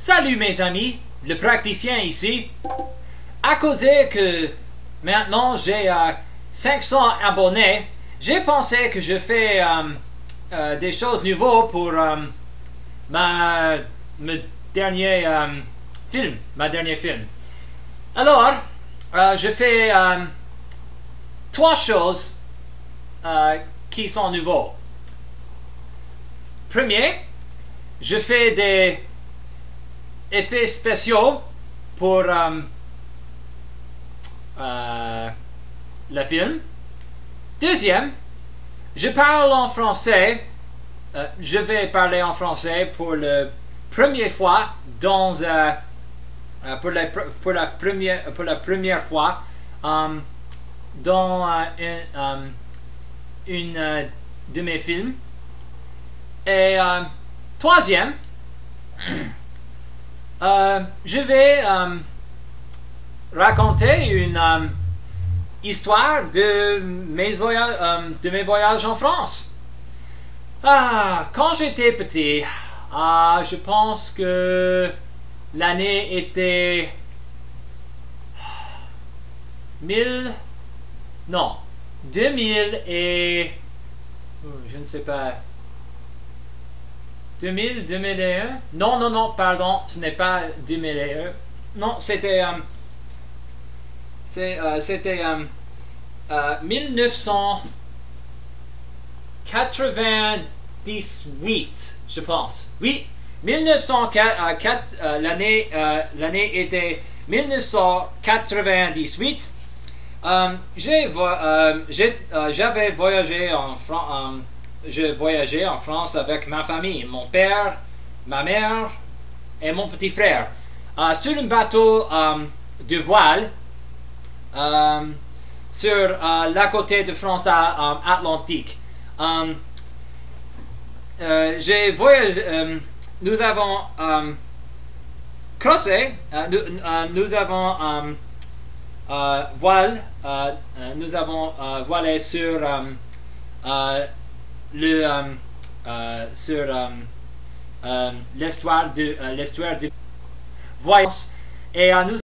Salut mes amis, le praticien ici. À cause que maintenant j'ai 500 abonnés, j'ai pensé que je fais des choses nouvelles pour ma, dernier film, ma dernier film. Alors, je fais trois choses qui sont nouveaux. Premier, je fais des effets spéciaux pour euh, euh, le film. Deuxième, je parle en français. Euh, je vais parler en français pour la première fois dans la, pour, la première pour la première fois dans une de mes films. Et troisième, euh, je vais euh, raconter une euh, histoire de mes, voyages, de mes en France. Ah, quand j'étais petit, ah, je pense que l'année était 1000, non, 2000 et je ne sais pas 2000, 2001 Non, non, non, pardon, ce n'est pas 2001. Non, c'était... Euh, euh, c'était 1998, euh, je pense. Oui, 1904, l'année l'année était 1998. J'avais voyagé en France je voyageais en France avec ma famille, mon père, ma mère et mon petit frère. Euh, sur un bateau euh, de voile euh, sur la côté de France Atlantique. j'ai voyagé, nous avons crossé, nous, avons voile, nous avons voilé sur le, euh, euh, sur euh, l'histoire de l'histoire de voyance. Et nous